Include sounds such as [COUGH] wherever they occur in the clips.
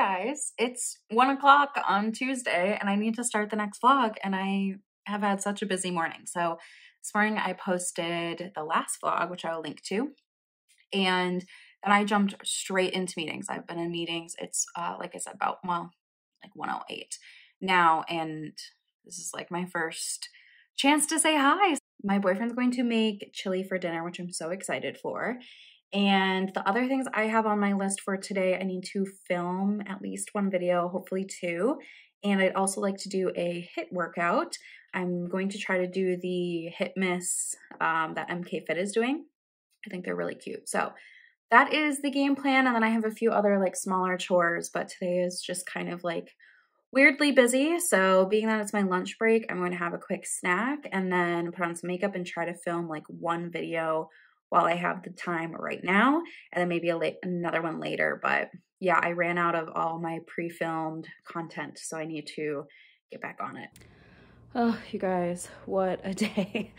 guys. It's one o'clock on Tuesday and I need to start the next vlog and I have had such a busy morning. So this morning I posted the last vlog, which I will link to. And then I jumped straight into meetings. I've been in meetings. It's uh, like I said, about, well, like 108 now. And this is like my first chance to say hi. My boyfriend's going to make chili for dinner, which I'm so excited for. And the other things I have on my list for today, I need to film at least one video, hopefully two. And I'd also like to do a HIIT workout. I'm going to try to do the HIITmas um, that emkfit is doing. I think they're really cute. So that is the game plan. And then I have a few other like smaller chores, but today is just kind of like weirdly busy. So being that it's my lunch break, I'm going to have a quick snack and then put on some makeup and try to film like one video while I have the time right now, and then maybe a late, another one later. But yeah, I ran out of all my pre-filmed content, so I need to get back on it. Oh, you guys, what a [LAUGHS] day.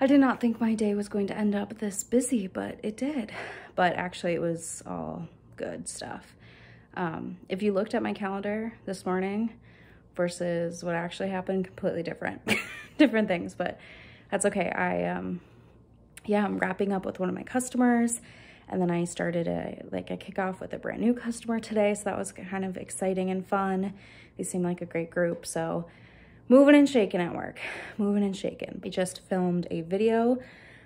I did not think my day was going to end up this busy, but it did. But actually, it was all good stuff. Um, if you looked at my calendar this morning versus what actually happened, completely different, [LAUGHS] different things, but that's okay. I, um, yeah, I'm wrapping up with one of my customers. And then I started a like a kickoff with a brand new customer today. So that was kind of exciting and fun. They seem like a great group. So moving and shaking at work, [SIGHS] moving and shaking. We just filmed a video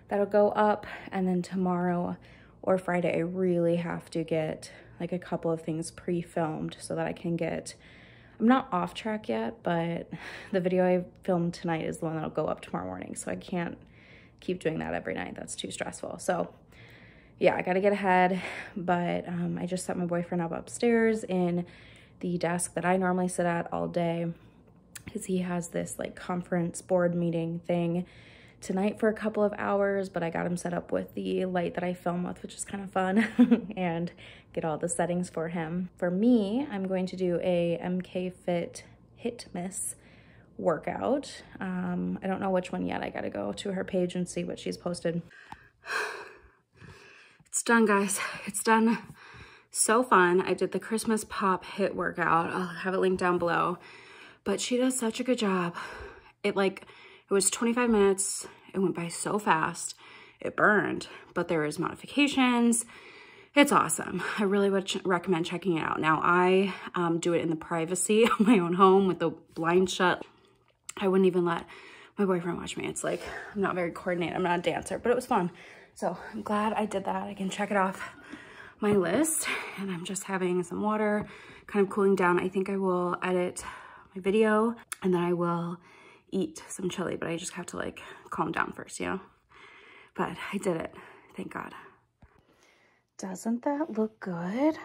that'll go up. And then tomorrow or Friday, I really have to get like a couple of things pre-filmed so that I can get, I'm not off track yet, but [SIGHS] the video I filmed tonight is the one that'll go up tomorrow morning. So I can't keep doing that every night. That's too stressful. So yeah, I gotta get ahead, but um, I just set my boyfriend up upstairs in the desk that I normally sit at all day because he has this like conference board meeting thing tonight for a couple of hours, but I got him set up with the light that I film with, which is kind of fun, [LAUGHS] and get all the settings for him. For me, I'm going to do a emkfit hit Miss workout. Um, I don't know which one yet. I gotta go to her page and see what she's posted. [SIGHS] It's done, guys. It's done. So fun. I did the Christmas Pop HIIT workout. I'll have it linked down below. But she does such a good job. It like, it was 25 minutes. It went by so fast. It burned, but there is modifications. It's awesome. I really would recommend checking it out. Now, I um, do it in the privacy [LAUGHS] of my own home with the blind shut. I wouldn't even let my boyfriend watch me. It's like, I'm not very coordinated. I'm not a dancer, but it was fun. So I'm glad I did that. I can check it off my list and I'm just having some water, kind of cooling down. I think I will edit my video and then I will eat some chili, but I just have to like calm down first, you know? But I did it, thank God. Doesn't that look good?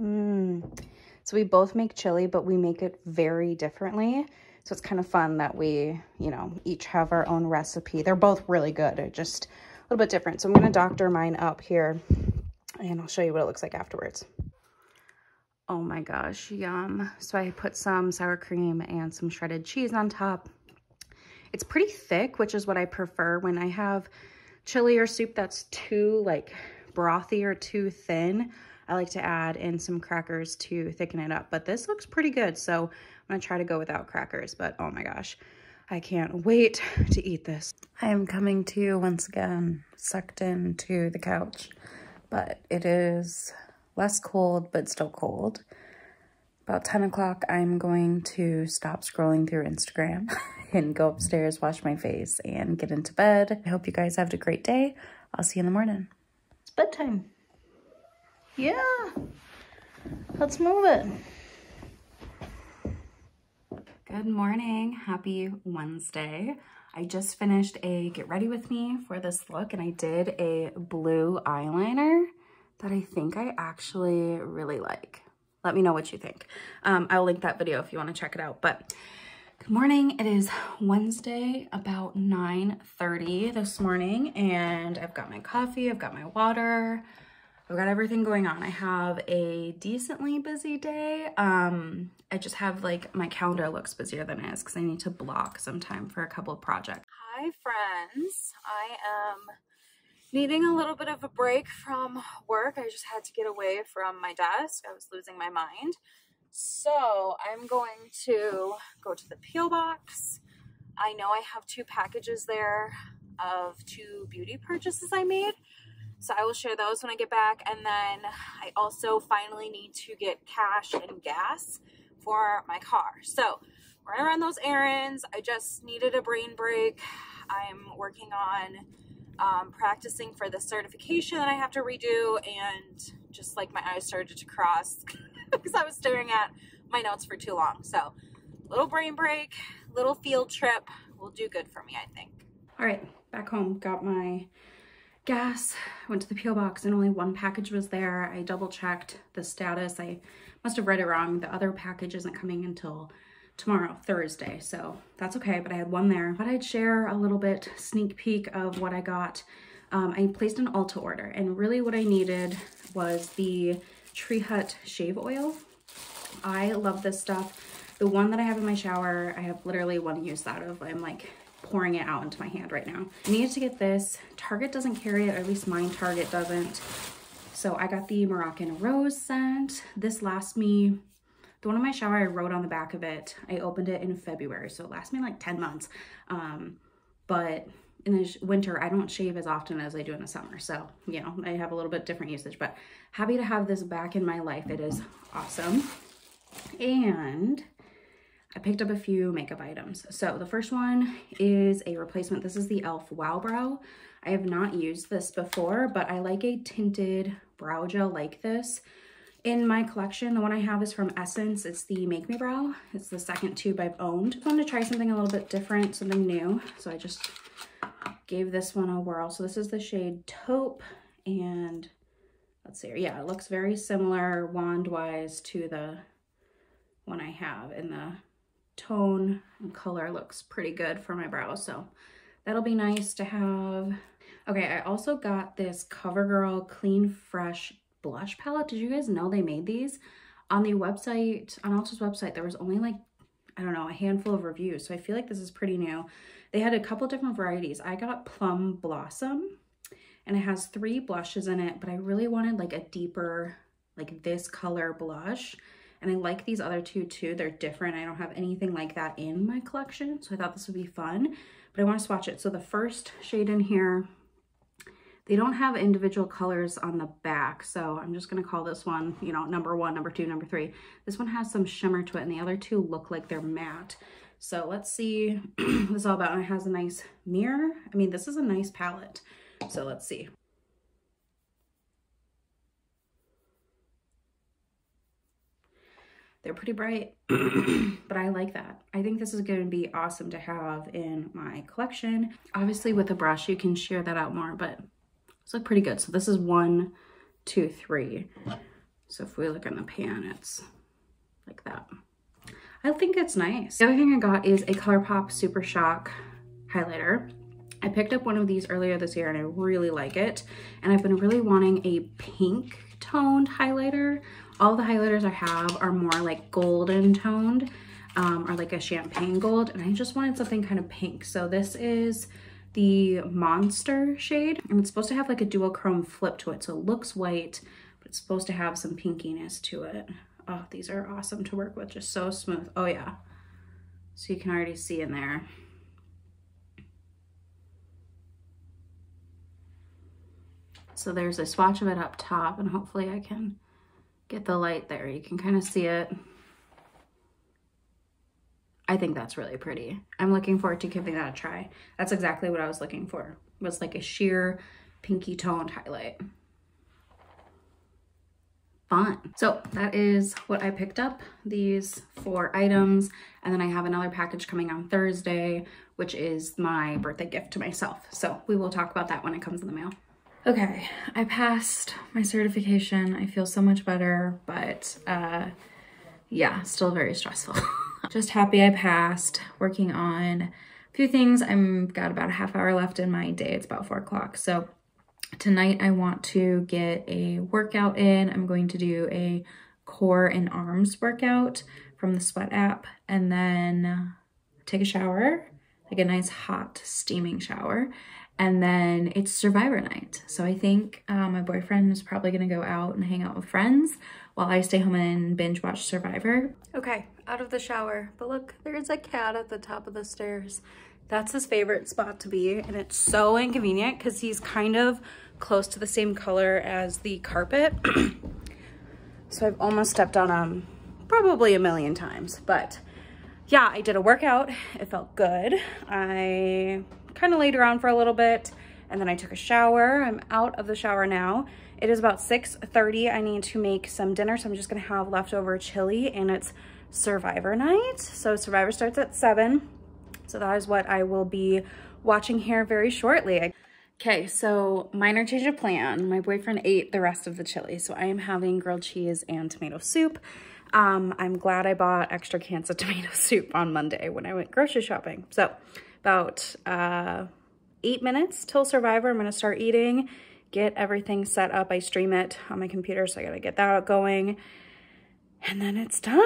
Mmm. So we both make chili, but we make it very differently. So it's kind of fun that we, you know, each have our own recipe. They're both really good. They're just a little bit different. So I'm going to doctor mine up here and I'll show you what it looks like afterwards. Oh my gosh, yum. So I put some sour cream and some shredded cheese on top. It's pretty thick, which is what I prefer when I have chili or soup that's too like brothy or too thin. I like to add in some crackers to thicken it up, but this looks pretty good. So I'm gonna try to go without crackers, but oh my gosh, I can't wait to eat this. I am coming to you once again, sucked into the couch, but it is less cold, but still cold. About 10 o'clock, I'm going to stop scrolling through Instagram [LAUGHS] and go upstairs, wash my face, and get into bed. I hope you guys have a great day. I'll see you in the morning. Bedtime. Yeah. Let's move it. Good morning. Happy Wednesday. I just finished a get ready with me for this look and I did a blue eyeliner that I think I actually really like. Let me know what you think. Um, I'll link that video if you want to check it out. But good morning. It is Wednesday about 9.30 this morning and I've got my coffee, I've got my water, I've got everything going on. I have a decently busy day. Um, I just have like, my calendar looks busier than it is because I need to block some time for a couple of projects. Hi friends, I am needing a little bit of a break from work. I just had to get away from my desk. I was losing my mind. So I'm going to go to the P.O. box. I know I have two packages there of two beauty purchases I made. So I will share those when I get back. And then I also finally need to get cash and gas for my car. So we're gonna run those errands. I just needed a brain break. I'm working on um, practicing for the certification that I have to redo and just like my eyes started to cross [LAUGHS] because I was staring at my notes for too long. So little brain break, little field trip will do good for me, I think. All right, back home, got my gas, went to the P.O. box and only one package was there. I double checked the status. I must have read it wrong. The other package isn't coming until tomorrow, Thursday. So that's okay, but I had one there. But I'd share a little bit sneak peek of what I got. Um, I placed an Ulta order and really what I needed was the Tree Hut Shave Oil. I love this stuff. The one that I have in my shower, I have literally one use out of. I'm like pouring it out into my hand right now. I needed to get this. Target doesn't carry it, or at least mine Target doesn't. So I got the Moroccan Rose scent. This lasts me the one in my shower, I wrote on the back of it. I opened it in February, so it lasts me like 10 months. Um, but in the winter, I don't shave as often as I do in the summer. So, you know, I have a little bit different usage, but happy to have this back in my life. It is awesome. And I picked up a few makeup items. So the first one is a replacement. This is the e.l.f. Wow Brow. I have not used this before, but I like a tinted brow gel like this in my collection. The one I have is from Essence. It's the Make Me Brow. It's the second tube I've owned. I wanted to try something a little bit different, something new. So I just gave this one a whirl. So this is the shade Taupe and let's see. Yeah, it looks very similar wand-wise to the one I have. And the tone and color looks pretty good for my brows. So that'll be nice to have. Okay, I also got this CoverGirl Clean Fresh blush palette. Did you guys know they made these? On the website, on Ulta's website, there was only like, I don't know, a handful of reviews. So I feel like this is pretty new. They had a couple different varieties. I got Plum Blossom and it has three blushes in it, but I really wanted like a deeper, like this color blush. And I like these other two too. They're different. I don't have anything like that in my collection. So I thought this would be fun, but I want to swatch it. So the first shade in here they don't have individual colors on the back, so I'm just gonna call this one, you know, number one, number two, number three. This one has some shimmer to it, and the other two look like they're matte. So let's see [CLEARS THROAT] what it's all about. And it has a nice mirror. I mean, this is a nice palette. So let's see. They're pretty bright, [CLEARS THROAT] but I like that. I think this is going to be awesome to have in my collection. Obviously with a brush, you can sheer that out more, but it's look pretty good. So this is one, two, three. So if we look in the pan, it's like that. I think it's nice. The other thing I got is a ColourPop Super Shock highlighter. I picked up one of these earlier this year and I really like it. And I've been really wanting a pink toned highlighter. All the highlighters I have are more like golden toned um, or like a champagne gold. And I just wanted something kind of pink. So this is the Monster shade. And it's supposed to have like a duochrome flip to it. So it looks white, but it's supposed to have some pinkiness to it. Oh, these are awesome to work with. Just so smooth. Oh yeah. So you can already see in there. So there's a swatch of it up top and hopefully I can get the light there. You can kind of see it. I think that's really pretty. I'm looking forward to giving that a try. That's exactly what I was looking for, was like a sheer pinky toned highlight. Fun. So that is what I picked up, these four items. And then I have another package coming on Thursday, which is my birthday gift to myself. So we will talk about that when it comes in the mail. Okay, I passed my certification. I feel so much better, but uh, yeah, still very stressful. [LAUGHS] Just happy I passed, working on a few things. I'm got about a half hour left in my day. It's about four o'clock. So tonight I want to get a workout in. I'm going to do a core and arms workout from the Sweat app and then take a shower, like a nice hot steaming shower. And then it's survivor night. So I think uh, my boyfriend is probably gonna go out and hang out with friends while I stay home and binge watch Survivor. Okay, out of the shower. But look, there's a cat at the top of the stairs. That's his favorite spot to be. And it's so inconvenient because he's kind of close to the same color as the carpet. [CLEARS THROAT] so I've almost stepped on him probably a million times. But yeah, I did a workout. It felt good. I kind of laid around for a little bit and then I took a shower. I'm out of the shower now. It is about 6.30. I need to make some dinner, so I'm just gonna have leftover chili and it's Survivor night. So Survivor starts at seven. So that is what I will be watching here very shortly. Okay, so minor change of plan. My boyfriend ate the rest of the chili, so I am having grilled cheese and tomato soup. Um, I'm glad I bought extra cans of [LAUGHS] tomato soup on Monday when I went grocery shopping. So about uh, eight minutes till Survivor, I'm gonna start eating get everything set up. I stream it on my computer, so I gotta get that going. And then it's time.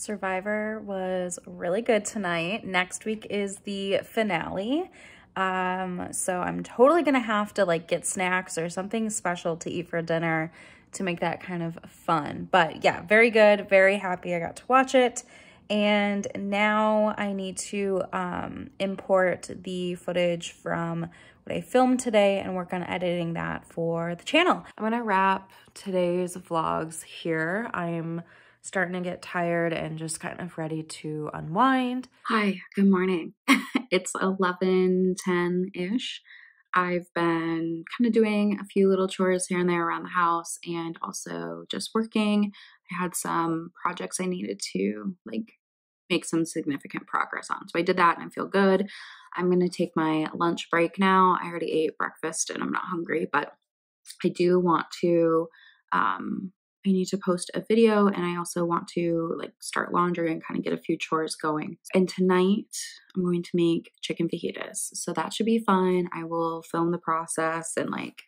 Survivor was really good tonight. Next week is the finale. Um, so I'm totally gonna have to like get snacks or something special to eat for dinner to make that kind of fun. But yeah, very good, very happy I got to watch it. And now I need to um, import the footage from what I filmed today and work on editing that for the channel. I'm gonna wrap today's vlogs here. I'm starting to get tired and just kind of ready to unwind. Hi, good morning. [LAUGHS] it's 11:10-ish. I've been kind of doing a few little chores here and there around the house and also just working. I had some projects I needed to like make some significant progress on. So I did that and I feel good. I'm going to take my lunch break now. I already ate breakfast and I'm not hungry, but I do want to um I need to post a video and I also want to like start laundry and kind of get a few chores going. And tonight I'm going to make chicken fajitas. So that should be fun. I will film the process and like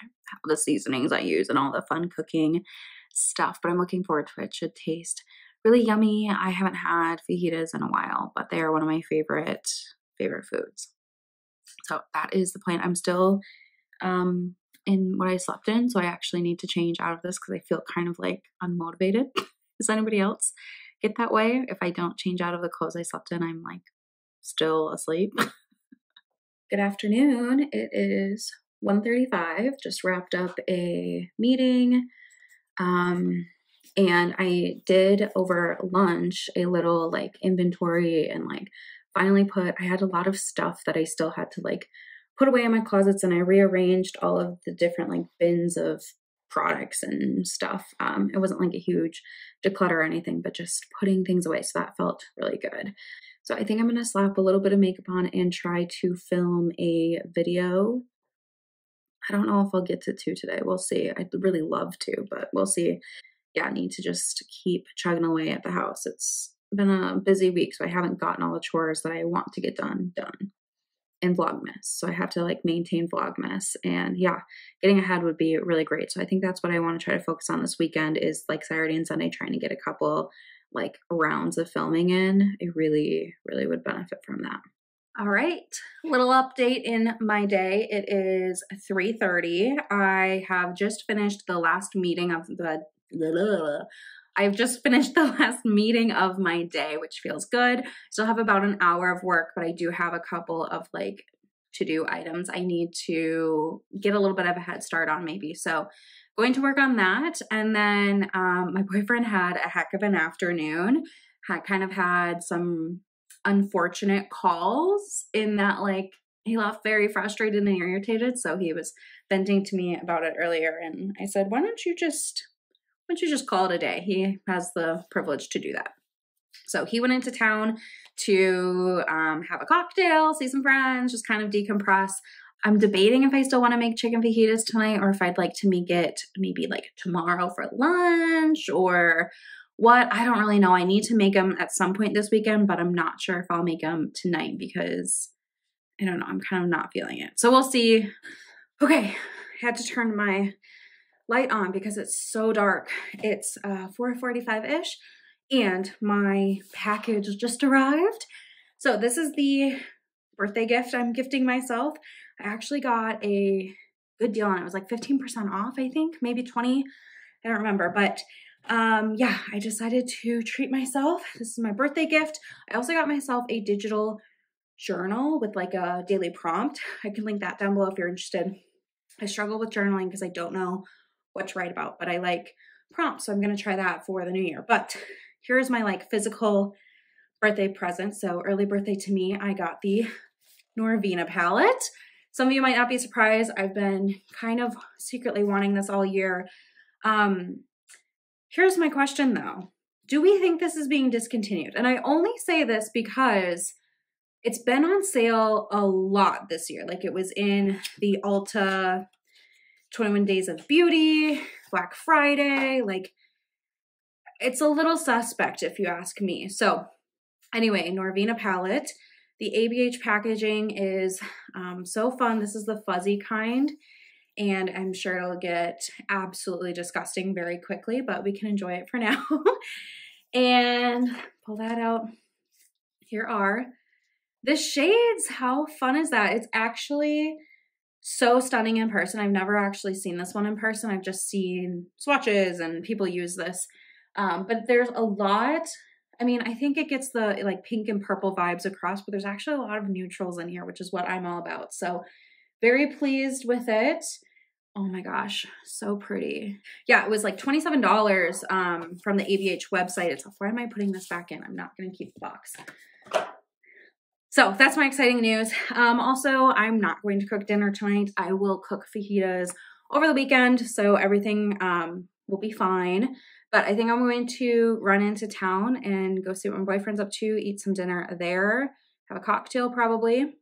the seasonings I use and all the fun cooking stuff, but I'm looking forward to it. it should taste really yummy. I haven't had fajitas in a while, but they are one of my favorite favorite foods. So that is the plan. I'm still um in what I slept in, so I actually need to change out of this because I feel kind of like unmotivated. [LAUGHS] Does anybody else get that way? If I don't change out of the clothes I slept in, I'm like still asleep. [LAUGHS] Good afternoon. It is 1:35. Just wrapped up a meeting. Um and I did over lunch a little like inventory and like finally put, I had a lot of stuff that I still had to like put away in my closets and I rearranged all of the different like bins of products and stuff. Um, it wasn't like a huge declutter or anything, but just putting things away. So that felt really good. So I think I'm going to slap a little bit of makeup on and try to film a video. I don't know if I'll get to two today. We'll see. I'd really love to, but we'll see yeah, I need to just keep chugging away at the house. It's been a busy week, so I haven't gotten all the chores that I want to get done done in Vlogmas. So I have to like maintain Vlogmas. And yeah, getting ahead would be really great. So I think that's what I want to try to focus on this weekend is like Saturday and Sunday trying to get a couple like rounds of filming in. I really, really would benefit from that. All right, little update in my day. It is 3.30. I have just finished the last meeting of the I've just finished [LAUGHS] the last meeting of my day, which feels good. Still have about an hour of work, but I do have a couple of like to do items I need to get a little bit of a head start on, maybe. So, going to work on that. And then um, my [LAUGHS] boyfriend had a heck of an afternoon, had kind of had some unfortunate calls in that, like, he left very frustrated and irritated. So, he was venting to me about it earlier. And I said, Why don't you just why don't you just call it a day? He has the privilege to do that. So he went into town to um, have a cocktail, see some friends, just kind of decompress. I'm debating if I still want to make chicken fajitas tonight or if I'd like to make it maybe like tomorrow for lunch or what. I don't really know. I need to make them at some point this weekend, but I'm not sure if I'll make them tonight because I don't know. I'm kind of not feeling it. So we'll see. Okay, I had to turn my light on because it's so dark. It's uh, 4.45-ish and my package just arrived. So this is the birthday gift I'm gifting myself. I actually got a good deal on it. It was like 15% off, I think, maybe 20. I don't remember, but um, yeah, I decided to treat myself. This is my birthday gift. I also got myself a digital journal with like a daily prompt. I can link that down below if you're interested. I struggle with journaling because I don't know what to write about, but I like prompts, so I'm going to try that for the new year. But [LAUGHS] here's my like physical birthday present. So early birthday to me, I got the Norvina palette. Some of you might not be surprised. I've been kind of secretly wanting this all year. Um, here's my question though. Do we think this is being discontinued? And I only say this because it's been on sale a lot this year. Like it was in the Ulta 21 Days of Beauty, Black Friday. Like it's a little suspect if you ask me. So anyway, Norvina palette. The ABH packaging is um, so fun. This is the fuzzy kind and I'm sure it'll get absolutely disgusting very quickly, but we can enjoy it for now. [LAUGHS] and pull that out. Here are the shades. How fun is that? It's actually so stunning in person. I've never actually seen this one in person. I've just seen swatches and people use this. Um, but there's a lot. I mean, I think it gets the like pink and purple vibes across, but there's actually a lot of neutrals in here, which is what I'm all about. So very pleased with it. Oh my gosh, so pretty. Yeah, it was like $27 um, from the ABH website itself. Why am I putting this back in? I'm not going to keep the box. So that's my exciting news. Um, also, I'm not going to cook dinner tonight. I will cook fajitas over the weekend, so everything um, will be fine. But I think I'm going to run into town and go see what my boyfriend's up to, eat some dinner there, have a cocktail probably.